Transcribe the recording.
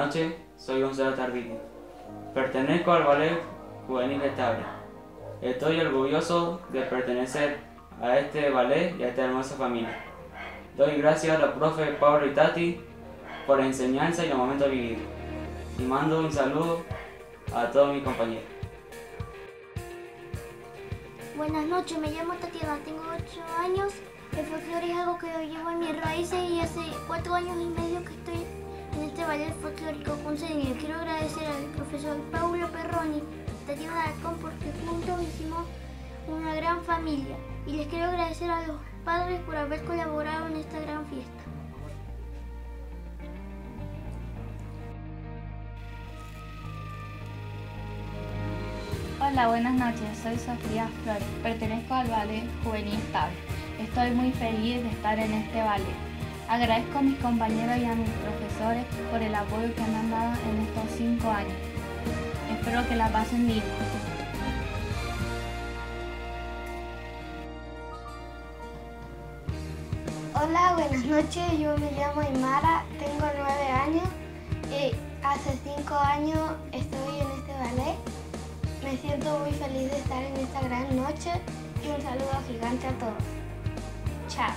Arditi. Pertenezco al ballet juvenil estable. Estoy orgulloso de pertenecer a este ballet y a esta hermosa familia. Doy gracias a la profe Pablo y Tati por la enseñanza y los momentos vividos. Y mando un saludo a todos mis compañeros. Buenas noches, me llamo Tatiana, tengo 8 años. El folclore es algo que yo llevo en mis raíces y hace 4 años y medio que estoy ballet folclórico con Senio. Quiero agradecer al profesor Paulo Perroni, Tatiana Alcón, porque juntos hicimos una gran familia. Y les quiero agradecer a los padres por haber colaborado en esta gran fiesta. Hola, buenas noches. Soy Sofía Flores. Pertenezco al Ballet Juvenil Estable. Estoy muy feliz de estar en este ballet. Agradezco a mis compañeros y a mis profesores por el apoyo que me han dado en estos cinco años. Espero que la pasen bien. Hola, buenas noches. Yo me llamo Aymara, tengo nueve años y hace cinco años estoy en este ballet. Me siento muy feliz de estar en esta gran noche y un saludo gigante a todos. Chao.